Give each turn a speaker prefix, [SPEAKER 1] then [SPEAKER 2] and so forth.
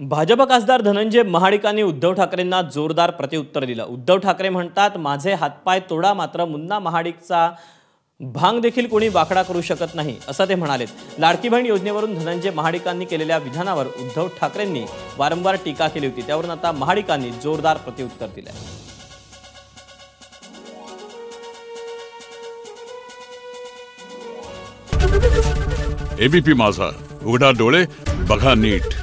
[SPEAKER 1] भाजप खासदार धनंजय महाडिकांनी उद्धव ठाकरेंना जोरदार प्रत्युत्तर दिलं. उद्धव ठाकरे म्हणतात माझे हातपाय तोडा मात्र मुन्ना महाडिकचा भांग देखील कोणी वाकडा करू शकत नाही असं ते म्हणालेत. लाडकी बहीण योजनेवरून धनंजय महाडिकांनी केलेल्या विधानावर उद्धव ठाकरेंनी वारंवार टीका केली होती. त्यावरून आता महाडिकांनी जोरदार प्रत्युत्तर दिलंय.
[SPEAKER 2] एबीपी माझा. उघडा डोळे बघा नीट.